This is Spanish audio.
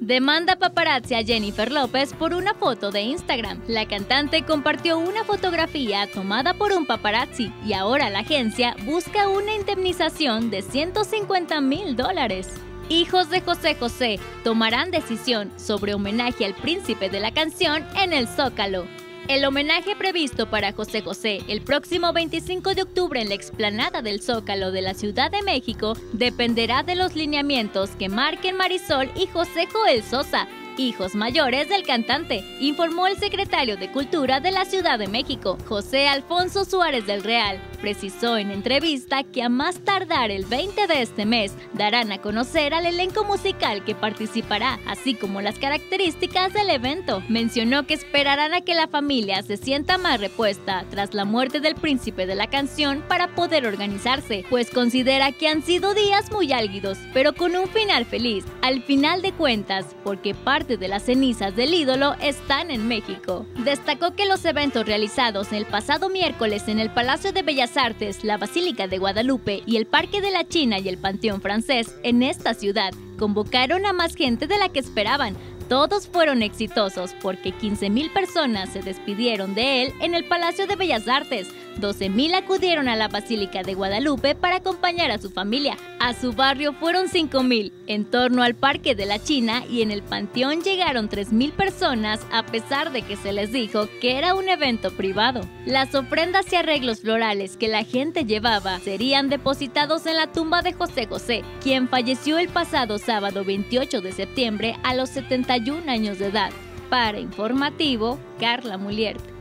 Demanda paparazzi a Jennifer López por una foto de Instagram. La cantante compartió una fotografía tomada por un paparazzi y ahora la agencia busca una indemnización de 150 mil dólares. Hijos de José José tomarán decisión sobre homenaje al príncipe de la canción en el Zócalo. El homenaje previsto para José José el próximo 25 de octubre en la explanada del Zócalo de la Ciudad de México dependerá de los lineamientos que marquen Marisol y José Joel Sosa, hijos mayores del cantante, informó el secretario de Cultura de la Ciudad de México, José Alfonso Suárez del Real. Precisó en entrevista que a más tardar el 20 de este mes darán a conocer al elenco musical que participará, así como las características del evento. Mencionó que esperarán a que la familia se sienta más repuesta tras la muerte del príncipe de la canción para poder organizarse, pues considera que han sido días muy álgidos, pero con un final feliz. Al final de cuentas, porque parte de las cenizas del ídolo están en México. Destacó que los eventos realizados el pasado miércoles en el Palacio de Bellas Artes, la Basílica de Guadalupe y el Parque de la China y el Panteón Francés en esta ciudad convocaron a más gente de la que esperaban, todos fueron exitosos porque 15.000 personas se despidieron de él en el Palacio de Bellas Artes, 12.000 acudieron a la Basílica de Guadalupe para acompañar a su familia. A su barrio fueron 5.000, en torno al Parque de la China y en el Panteón llegaron 3.000 personas a pesar de que se les dijo que era un evento privado. Las ofrendas y arreglos florales que la gente llevaba serían depositados en la tumba de José José, quien falleció el pasado sábado 28 de septiembre a los 71 años de edad. Para informativo, Carla Muliert.